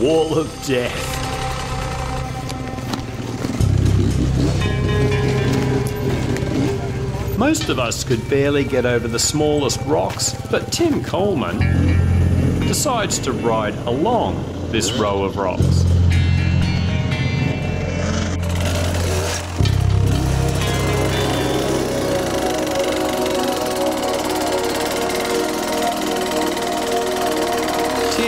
wall of death. Most of us could barely get over the smallest rocks, but Tim Coleman decides to ride along this row of rocks.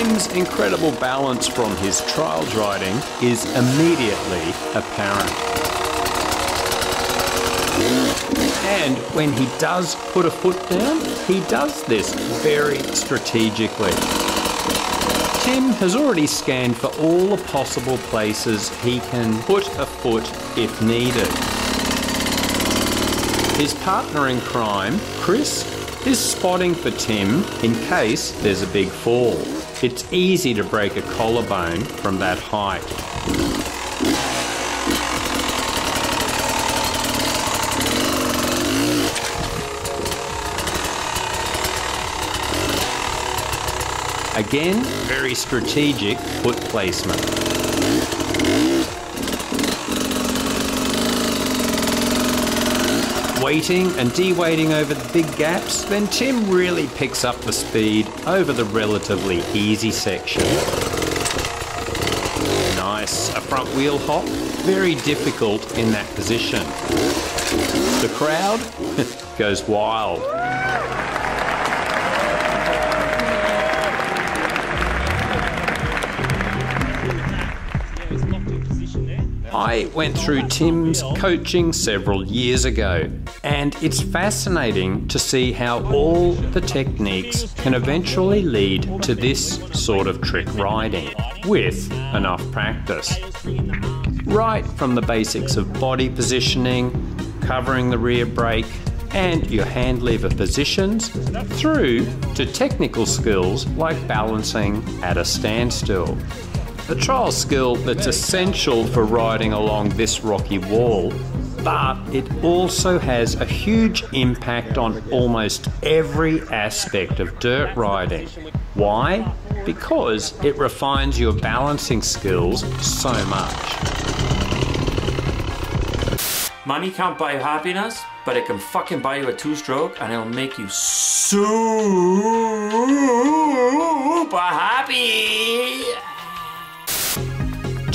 Tim's incredible balance from his trials riding is immediately apparent. And when he does put a foot down, he does this very strategically. Tim has already scanned for all the possible places he can put a foot if needed. His partner in crime, Chris, is spotting for Tim in case there's a big fall. It's easy to break a collarbone from that height. Again, very strategic foot placement. Weighting and de-weighting over the big gaps, then Tim really picks up the speed over the relatively easy section. Nice, a front wheel hop, very difficult in that position. The crowd goes wild. I went through Tim's coaching several years ago, and it's fascinating to see how all the techniques can eventually lead to this sort of trick riding with enough practice. Right from the basics of body positioning, covering the rear brake, and your hand lever positions, through to technical skills like balancing at a standstill. A trial skill that's essential for riding along this rocky wall, but it also has a huge impact on almost every aspect of dirt riding. Why? Because it refines your balancing skills so much. Money can't buy you happiness, but it can fucking buy you a two stroke and it'll make you super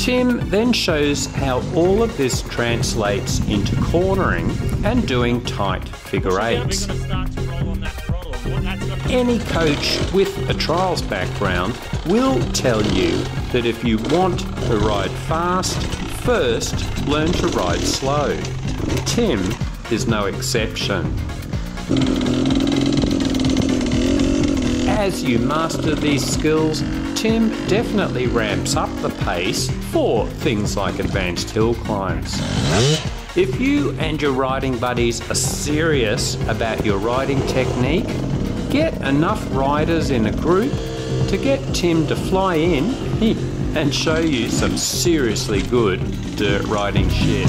Tim then shows how all of this translates into cornering and doing tight figure eights. Any coach with a trials background will tell you that if you want to ride fast, first learn to ride slow. Tim is no exception. As you master these skills, Tim definitely ramps up the pace for things like advanced hill climbs. If you and your riding buddies are serious about your riding technique, get enough riders in a group to get Tim to fly in and show you some seriously good dirt riding shit.